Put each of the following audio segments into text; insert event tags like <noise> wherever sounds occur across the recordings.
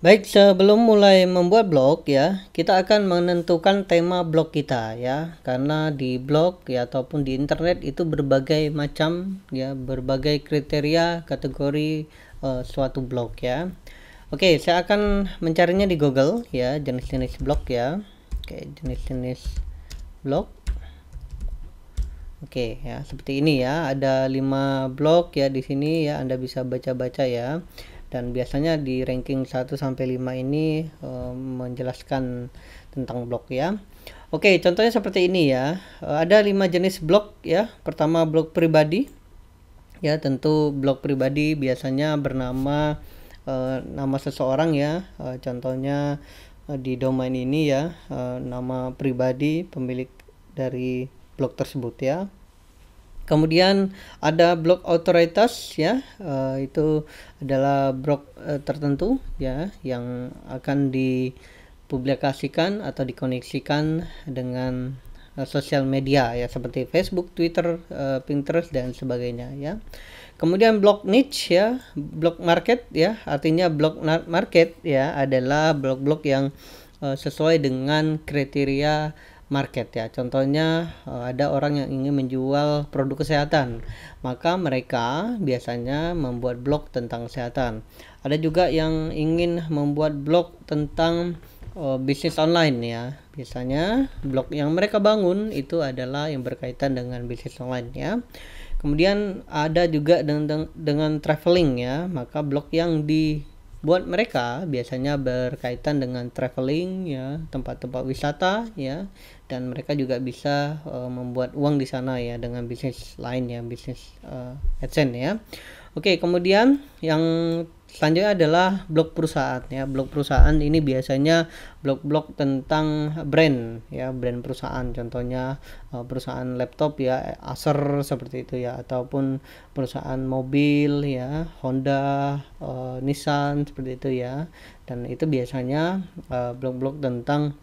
Baik, sebelum mulai membuat blog ya, kita akan menentukan tema blog kita ya. Karena di blog ya ataupun di internet itu berbagai macam ya, berbagai kriteria kategori uh, suatu blog ya. Oke, saya akan mencarinya di Google ya, jenis-jenis blog ya. Oke, jenis-jenis blog. Oke, ya seperti ini ya. Ada 5 blog ya di sini ya, Anda bisa baca-baca ya dan biasanya di ranking 1 sampai 5 ini uh, menjelaskan tentang blog ya. Oke, contohnya seperti ini ya. Uh, ada lima jenis blog ya. Pertama blog pribadi. Ya, tentu blog pribadi biasanya bernama uh, nama seseorang ya. Uh, contohnya uh, di domain ini ya, uh, nama pribadi pemilik dari blog tersebut ya. Kemudian ada blok otoritas ya, uh, itu adalah blok uh, tertentu ya yang akan dipublikasikan atau dikoneksikan dengan uh, sosial media ya seperti Facebook, Twitter, uh, Pinterest dan sebagainya ya. Kemudian blok niche ya, blok market ya, artinya blok market ya adalah blok-blok yang uh, sesuai dengan kriteria market ya. Contohnya eh, ada orang yang ingin menjual produk kesehatan, maka mereka biasanya membuat blog tentang kesehatan. Ada juga yang ingin membuat blog tentang uh, bisnis online ya. Biasanya blog yang mereka bangun itu adalah yang berkaitan dengan bisnis online ya. Kemudian ada juga dengan dengan traveling ya, maka blog yang di buat mereka biasanya berkaitan dengan traveling ya tempat-tempat wisata ya dan mereka juga bisa uh, membuat uang di sana ya dengan bisnis lain ya bisnis uh, AdSense ya. Oke kemudian yang selanjutnya adalah blog perusahaan ya. Blog perusahaan ini biasanya blog-blog tentang brand ya brand perusahaan. Contohnya uh, perusahaan laptop ya Acer seperti itu ya ataupun perusahaan mobil ya Honda uh, Nissan seperti itu ya. Dan itu biasanya blog-blog uh, tentang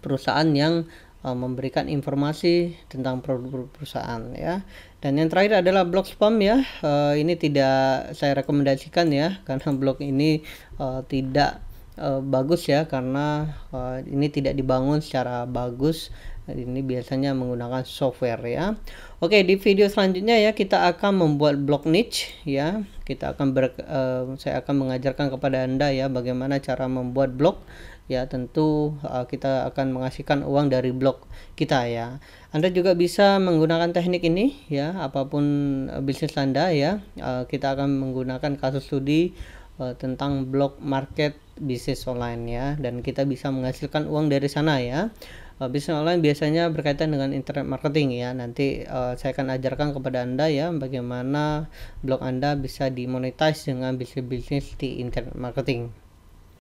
perusahaan yang uh, memberikan informasi tentang produk perusahaan ya. Dan yang terakhir adalah blog spam ya. Uh, ini tidak saya rekomendasikan ya karena <laughs> blog ini uh, tidak uh, bagus ya karena uh, ini tidak dibangun secara bagus. Ini biasanya menggunakan software ya. Oke, di video selanjutnya ya kita akan membuat blog niche ya. Kita akan ber, uh, saya akan mengajarkan kepada Anda ya bagaimana cara membuat blog ya tentu uh, kita akan menghasilkan uang dari blog kita ya. Anda juga bisa menggunakan teknik ini ya apa pun bisnis Anda ya. Uh, kita akan menggunakan kasus studi uh, tentang blog market bisnis online ya dan kita bisa menghasilkan uang dari sana ya. Uh, bisnis online biasanya berkaitan dengan internet marketing ya. Nanti uh, saya akan ajarkan kepada Anda ya bagaimana blog Anda bisa dimonetize dengan bisnis-bisnis di internet marketing.